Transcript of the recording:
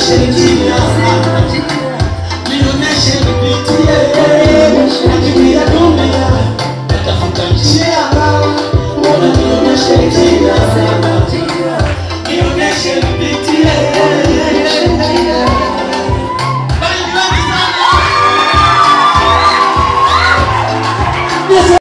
Nionyeshe njia.